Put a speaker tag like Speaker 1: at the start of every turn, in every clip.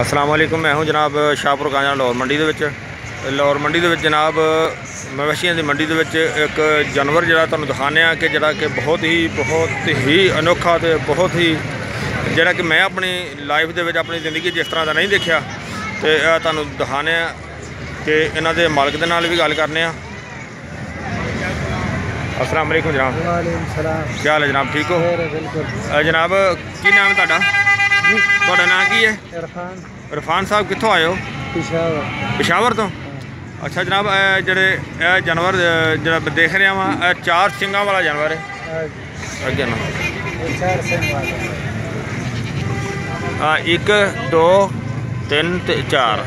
Speaker 1: ਅਸਲਾਮ ਵਾਲੇਕੁਮ ਮੈਂ ਹਾਂ ਜਨਾਬ ਸ਼ਾਹਪੁਰ ਕਾਂਜਾ ਲਾਹੌਰ ਮੰਡੀ ਦੇ ਵਿੱਚ। ਲਾਹੌਰ ਮੰਡੀ ਦੇ ਵਿੱਚ ਜਨਾਬ ਮਵਸ਼ੀਆਂ ਦੀ ਮੰਡੀ ਦੇ ਵਿੱਚ ਇੱਕ ਜਾਨਵਰ ਜਿਹੜਾ ਤੁਹਾਨੂੰ ਦਿਖਾਣੇ ਆ ਕਿ ਜਿਹੜਾ ਕਿ ਬਹੁਤ ਹੀ ਬਹੁਤ ਹੀ ਅਨੋਖਾ ਤੇ ਬਹੁਤ ਹੀ ਜਿਹੜਾ ਕਿ ਮੈਂ ਆਪਣੀ ਲਾਈਫ ਦੇ ਵਿੱਚ ਆਪਣੀ ਜ਼ਿੰਦਗੀ ਜਿਸ ਤਰ੍ਹਾਂ ਦਾ ਨਹੀਂ ਦੇਖਿਆ। ਤੇ ਇਹ ਤੁਹਾਨੂੰ ਦਿਖਾਣੇ ਆ ਕਿ ਇਹਨਾਂ ਦੇ ਮਾਲਕ ਦੇ ਨਾਲ ਵੀ ਗੱਲ ਕਰਨੇ ਆ ਅਸਲਾਮ ਵਾਲੇਕੁਮ ਜਨਾਬ।
Speaker 2: ਵਾਲੇਕੁਮ ਸਲਾਮ।
Speaker 1: ਕੀ ਹਾਲ ਹੈ ਜਨਾਬ ਠੀਕ ਹੋ? ਜਨਾਬ ਕੀ ਨਾਮ ਹੈ ਤੁਹਾਡਾ? ਤੁਹਾਡਾ ਨਾਂ ਕੀ ਹੈ?
Speaker 2: ਇਰਫਾਨ।
Speaker 1: ਇਰਫਾਨ ਸਾਹਿਬ ਕਿੱਥੋਂ ਆਏ ਹੋ?
Speaker 2: ਪਿਸ਼ਾਵਰ।
Speaker 1: ਪਿਸ਼ਾਵਰ ਤੋਂ? ਅੱਛਾ ਜਨਾਬ ਇਹ ਜਿਹੜੇ ਇਹ ਜਾਨਵਰ ਜਿਹੜਾ ਦੇਖ ਰਿਹਾ ਵਾਂ ਇਹ ਚਾਰ ਸਿੰਘਾਂ ਵਾਲਾ ਜਾਨਵਰ ਹੈ। ਅੱਗੇ ਨਾ।
Speaker 2: ਚਾਰ ਸਿੰਘ ਵਾਲਾ।
Speaker 1: ਆ 1 2 3 ਤੇ 4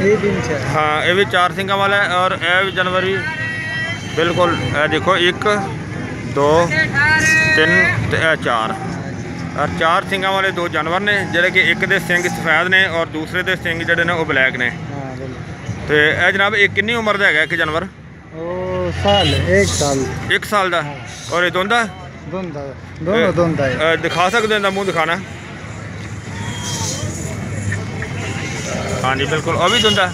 Speaker 2: ਇਹ ਦਿਨ ਚ
Speaker 1: ਹਾਂ ਇਹ ਵੀ ਚਾਰ ਸਿੰਘਾਂ ਵਾਲਾ ਹੈ ਔਰ ਇਹ ਵੀ ਜਾਨਵਰ ਵੀ। ਬਿਲਕੁਲ ਇਹ ਦੇਖੋ 1 2 3 ਤੇ 4 ਔਰ ਚਾਰ ਸਿੰਘਾਂ ਵਾਲੇ ਦੋ ਜਾਨਵਰ ਨੇ ਜਿਹੜੇ ਕਿ ਇੱਕ ਦੇ ਸਿੰਘ ਸਫੈਦ ਨੇ ਔਰ ਦੂਸਰੇ ਦੇ ਸਿੰਘ ਜਿਹੜੇ ਨੇ ਉਹ ਬਲੈਕ ਨੇ। ਤੇ ਇਹ ਜਨਾਬ ਇਹ ਕਿੰਨੀ ਉਮਰ ਦਾ ਹੈਗਾ ਇੱਕ ਜਾਨਵਰ?
Speaker 2: ਉਹ ਸਾਲ 1 ਸਾਲ।
Speaker 1: 1 ਸਾਲ ਦਾ? ਔਰ ਇਹ ਦੋਂਦਾ? ਦਿਖਾ ਸਕਦੇ ਦਾ ਮੂੰਹ ਦਿਖਾਣਾ? ਹਾਂਜੀ ਬਿਲਕੁਲ। ਉਹ ਵੀ ਦੋਂਦਾ?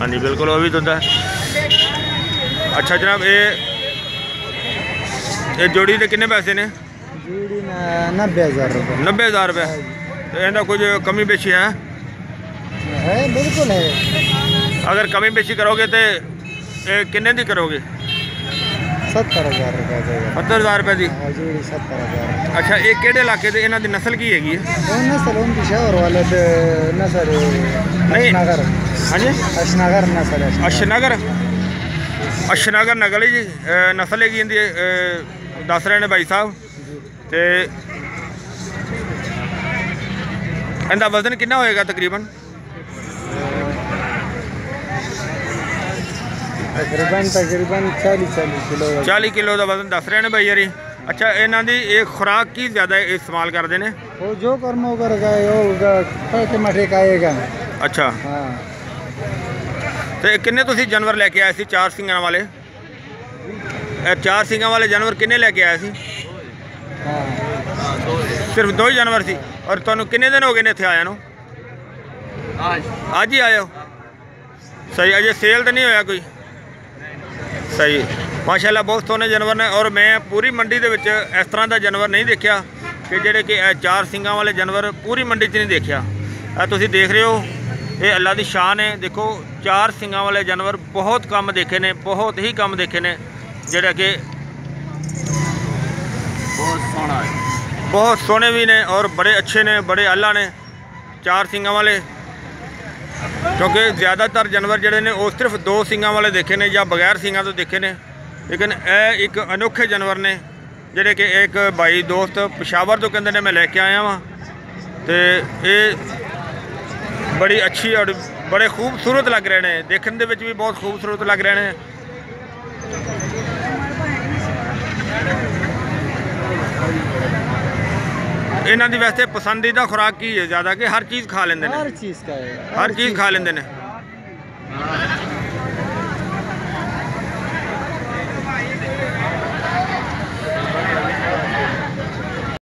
Speaker 1: ਹਾਂਜੀ ਬਿਲਕੁਲ ਉਹ ਵੀ ਦੋਂਦਾ। ਅੱਛਾ ਜਨਾਬ ਇਹ ਇਹ ਜੋੜੀ ਦੇ ਕਿੰਨੇ ਪੈਸੇ ਨੇ
Speaker 2: जोड़ी ना नब्बे हजार रुपये
Speaker 1: 90000 ਰੁਪਏ ਤੇ ਇਹਦਾ ਕੁਝ ਕਮੀ ਪੇਸ਼ੀ ਹੈ
Speaker 2: है बिल्कुल है
Speaker 1: ਅਗਰ ਕਮੀ ਪੇਸ਼ੀ ਕਰੋਗੇ ਤੇ ਇਹ ਕਿੰਨੇ ਦੀ ਕਰੋਗੇ
Speaker 2: सत्तर हजार रुपये देगा
Speaker 1: 70000 ਰੁਪਏ ਦੀ
Speaker 2: हाँ, जोड़ी सत्तर हजार
Speaker 1: ਅੱਛਾ ਇਹ ਕਿਹੜੇ ਇਲਾਕੇ ਦੇ ਇਹਨਾਂ ਦੀ ਨਸਲ ਕੀ ਹੈਗੀ ਹੈ
Speaker 2: वो नस्ल उन पिशावर वाले थे नसर
Speaker 1: नहीं।
Speaker 2: अशनगर
Speaker 1: ਹਾਂਜੀ
Speaker 2: अशनगर नस्ल है
Speaker 1: ਅਸ਼ਨਗਰ ਅਸ਼ਨਗਰ ਨਗਲ ਜੀ ਅਹ ਦੱਸ ਰਹੇ ਨੇ ਭਾਈ ਸਾਹਿਬ। ਤੇ ਇਹਦਾ ਵਜ਼ਨ ਕਿੰਨਾ ਹੋਏਗਾ ਤਕਰੀਬਨ?
Speaker 2: ਤਕਰੀਬਨ ਤਕਰੀਬਨ 40 40 ਕਿਲੋ
Speaker 1: 40 ਕਿਲੋ ਦਾ ਵਜ਼ਨ ਦੱਸ ਰਹੇ ਨੇ ਭਾਈ ਜੀ ਅੱਛਾ ਇਹਨਾਂ ਦੀ ਇਹ ਖੁਰਾਕ ਕੀ ਜ਼ਿਆਦਾ ਇਸਤੇਮਾਲ ਕਰਦੇ ਨੇ?
Speaker 2: ਉਹ ਜੋ ਕਰਮ ਉਹ ਕਰਗਾ ਉਹ ਪੈਸੇ ਮਠੇ ਖਾਏਗਾ।
Speaker 1: ਅੱਛਾ।
Speaker 2: ਹਾਂ।
Speaker 1: ਤੇ ਕਿੰਨੇ ਤੁਸੀਂ ਜਾਨਵਰ ਲੈ ਕੇ ਆਏ ਸੀ ਚਾਰ ਸਿੰਘਾਂ ਵਾਲੇ? ਇਹ ਚਾਰ ਸਿੰਘਾਂ ਵਾਲੇ ਜਾਨਵਰ ਕਿੰਨੇ ਲੈ ਕੇ ਆਇਆ ਸੀ? ਸਿਰਫ ਦੋ ਹੀ ਜਾਨਵਰ ਸੀ। ਔਰ ਤੁਹਾਨੂੰ ਕਿੰਨੇ ਦਿਨ ਹੋ ਗਏ ਨੇ ਇੱਥੇ ਆਇਆ ਨੂੰ? ਅੱਜ ਹੀ ਆਇਓ ਸਹੀ, ਅਜੇ ਸੇਲ ਤਾਂ ਨਹੀਂ ਹੋਇਆ ਕੋਈ? ਸਹੀ। ਮਾਸ਼ਾਅੱਲਾ, ਬਹੁਤ ਸੋਹਣੇ ਜਾਨਵਰ ਨੇ। ਔਰ ਮੈਂ ਪੂਰੀ ਮੰਡੀ ਦੇ ਵਿੱਚ ਇਸ ਤਰ੍ਹਾਂ ਦਾ ਜਾਨਵਰ ਨਹੀਂ ਦੇਖਿਆ ਕਿ ਜਿਹੜੇ ਕਿ ਇਹ ਚਾਰ ਸਿੰਘਾਂ ਵਾਲੇ ਜਾਨਵਰ ਪੂਰੀ ਮੰਡੀ 'ਚ ਨਹੀਂ ਦੇਖਿਆ। ਇਹ ਤੁਸੀਂ ਦੇਖ ਰਹੇ ਹੋ, ਇਹ ਅੱਲਾ ਦੀ ਸ਼ਾਨ ਹੈ। ਦੇਖੋ, ਚਾਰ ਸਿੰਘਾਂ ਵਾਲੇ ਜਾਨਵਰ ਬਹੁਤ ਕੰਮ ਦੇਖੇ ਨੇ, ਬਹੁਤ ਹੀ ਕੰਮ ਦੇਖੇ ਨੇ। ਜਿਹੜਾ ਕਿ ਬਹੁਤ ਸੋਹਣੇ ਵੀ ਨੇ ਔਰ ਬੜੇ ਅੱਛੇ ਨੇ ਬੜੇ ਆਲਾ ਨੇ ਚਾਰ ਸਿੰਘਾਂ ਵਾਲੇ। ਕਿਉਂਕਿ ਜ਼ਿਆਦਾਤਰ ਜਾਨਵਰ ਜਿਹੜੇ ਨੇ ਉਹ ਸਿਰਫ ਦੋ ਸਿੰਘਾਂ ਵਾਲੇ ਦੇਖੇ ਨੇ ਜਾਂ ਬਗੈਰ ਸਿੰਘਾਂ ਤੋਂ ਦੇਖੇ ਨੇ। ਲੇਕਿਨ ਇਹ ਇੱਕ ਅਨੋਖੇ ਜਾਨਵਰ ਨੇ ਜਿਹੜੇ ਕਿ ਇੱਕ ਭਾਈ ਦੋਸਤ ਪਿਸ਼ਾਵਰ ਤੋਂ ਕਹਿੰਦੇ ਨੇ ਮੈਂ ਲੈ ਕੇ ਆਇਆ ਵਾਂ। ਤੇ ਇਹ ਬੜੀ ਅੱਛੀ ਔਰ ਬੜੇ ਖੂਬਸੂਰਤ ਲੱਗ ਰਹੇ ਨੇ। ਦੇਖਣ ਦੇ ਵਿੱਚ ਵੀ ਬਹੁਤ ਖੂਬਸੂਰਤ ਲੱਗ ਰਹੇ ਨੇ। ਇਹਨਾਂ ਦੀ ਵੈਸੇ ਪਸੰਦੀਦਾ ਖੁਰਾਕ ਕੀ ਹੈ ਜ਼ਿਆਦਾ ਕਿ ਹਰ ਚੀਜ਼ ਖਾ ਲੈਂਦੇ ਨੇ? ਹਰ ਚੀਜ਼ ਖਾ ਲੈਂਦੇ ਨੇ।